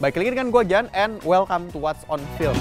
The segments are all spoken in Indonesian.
Baik lagi dengan gue Jan and welcome to What's on Film.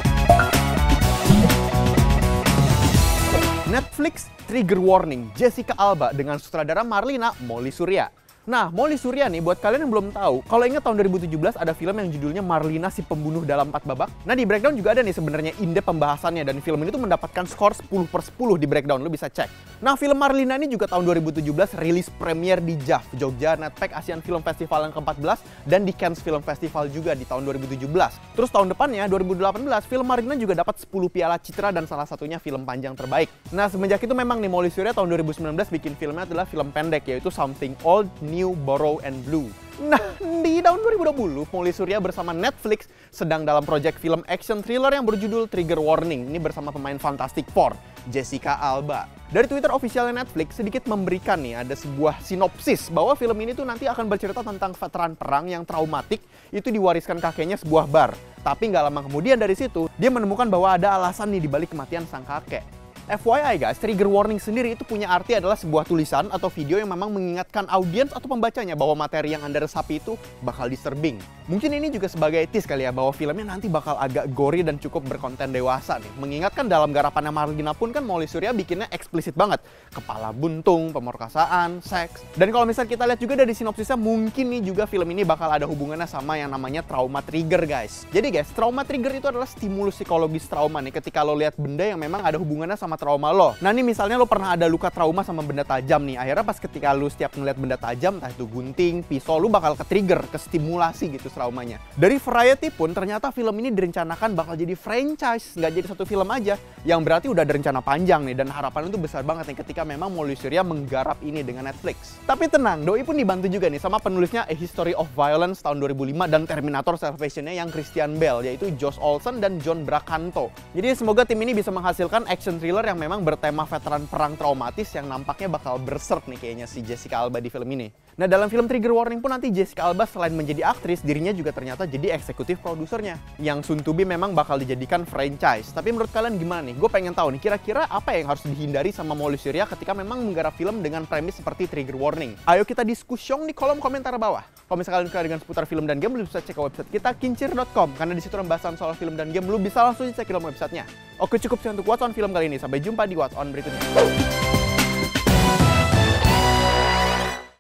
Netflix trigger warning Jessica Alba dengan sutradara Marlina Molly Surya. Nah, Molly Surya nih, buat kalian yang belum tahu, kalau ingat tahun 2017 ada film yang judulnya Marlina si pembunuh dalam empat babak. Nah, di breakdown juga ada nih sebenarnya inde pembahasannya dan film ini tuh mendapatkan skor 10 per 10 di breakdown, lo bisa cek. Nah, film Marlina ini juga tahun 2017 rilis premier di JAF, Jogja Netpack Asian Film Festival yang ke-14 dan di Cannes Film Festival juga di tahun 2017. Terus tahun depannya, 2018, film Marlina juga dapat 10 piala citra dan salah satunya film panjang terbaik. Nah, semenjak itu memang nih Molly Surya tahun 2019 bikin filmnya adalah film pendek yaitu Something Old, New, Borrow, and Blue. Nah, di tahun 2020, Molly Surya bersama Netflix sedang dalam proyek film action thriller yang berjudul Trigger Warning. Ini bersama pemain Fantastic Four, Jessica Alba. Dari Twitter officialnya Netflix sedikit memberikan nih ada sebuah sinopsis bahwa film ini tuh nanti akan bercerita tentang veteran perang yang traumatik itu diwariskan kakeknya sebuah bar. Tapi nggak lama kemudian dari situ, dia menemukan bahwa ada alasan nih dibalik kematian sang kakek. FYI guys, trigger warning sendiri itu punya arti adalah sebuah tulisan atau video yang memang mengingatkan audiens atau pembacanya bahwa materi yang Anda resapi itu bakal disturbing. Mungkin ini juga sebagai tis kali ya bahwa filmnya nanti bakal agak gory dan cukup berkonten dewasa nih. Mengingatkan dalam garapannya Marlina pun kan Molly Surya bikinnya eksplisit banget. Kepala buntung, pemerkasaan, seks. Dan kalau misal kita lihat juga dari sinopsisnya mungkin nih juga film ini bakal ada hubungannya sama yang namanya trauma trigger guys. Jadi guys, trauma trigger itu adalah stimulus psikologis trauma nih ketika lo lihat benda yang memang ada hubungannya sama trauma lo. Nah ini misalnya lo pernah ada luka trauma sama benda tajam nih. Akhirnya pas ketika lo setiap ngeliat benda tajam, entah itu gunting, pisau, lo bakal ke trigger, ke stimulasi gitu traumanya. Dari Variety pun ternyata film ini direncanakan bakal jadi franchise, nggak jadi satu film aja. Yang berarti udah ada rencana panjang nih dan harapan itu besar banget nih ketika memang Molly Surya menggarap ini dengan Netflix. Tapi tenang, Doi pun dibantu juga nih sama penulisnya A History of Violence tahun 2005 dan Terminator Salvation-nya yang Christian Bale yaitu Josh Olsen dan John Bracanto. Jadi semoga tim ini bisa menghasilkan action thriller yang memang bertema veteran perang traumatis yang nampaknya bakal berserk nih kayaknya si Jessica Alba di film ini. Nah dalam film Trigger Warning pun nanti Jessica Alba selain menjadi aktris, dirinya juga ternyata jadi eksekutif produsernya. Yang to be memang bakal dijadikan franchise. Tapi menurut kalian gimana nih? Gue pengen tahu nih kira-kira apa yang harus dihindari sama Molly Surya ketika memang menggarap film dengan premis seperti Trigger Warning. Ayo kita diskusi di kolom komentar bawah. Kalau misalnya kalian suka dengan seputar film dan game, lu bisa cek ke website kita kincir.com karena di situ pembahasan soal film dan game lu bisa langsung cek ke dalam websitenya. Oke cukup sekian untuk What's Film kali ini. Sampai jumpa di What's On berikutnya.